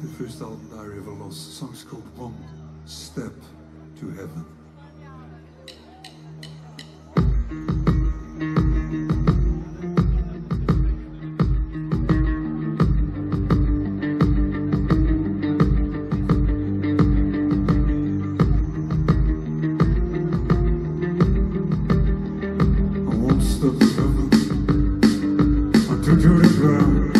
the first album, Diary of a Lost. The song's called One Step to Heaven. Step ground. I won't step to heaven, and you to the ground,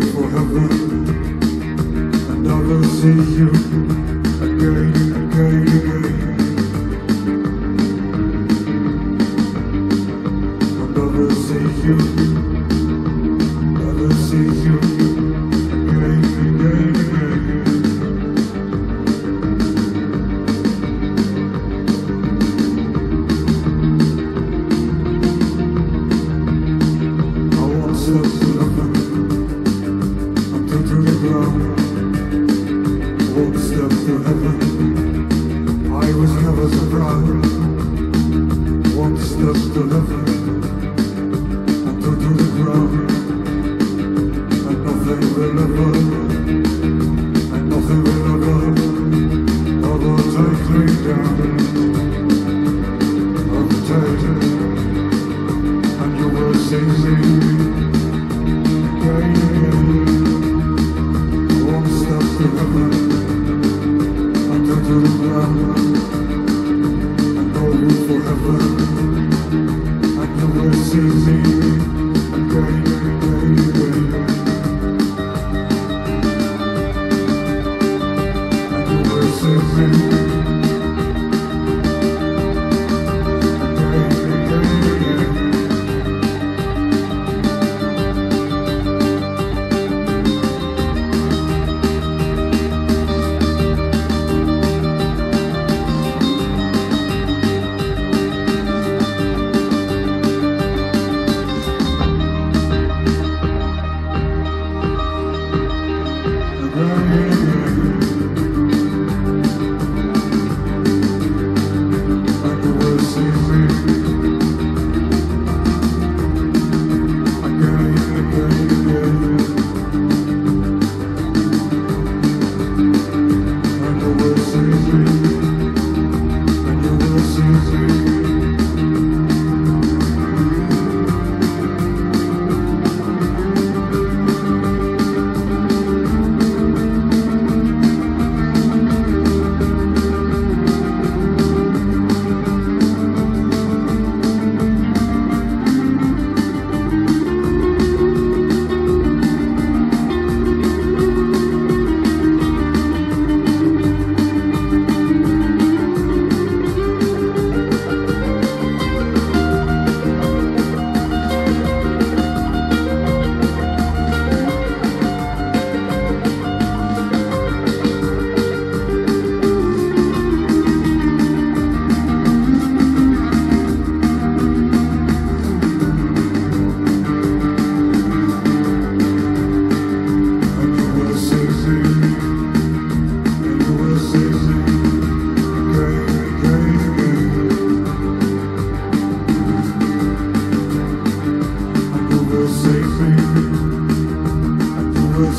Heaven, and I will see you again, again, again. I will see you, will see you again, again, again. I won't to won't step to heaven until to the ground. And nothing will ever, and nothing will ever, ever take me down. Ever take me and you will see me again, again. Step to heaven until to the ground and go for heaven, and you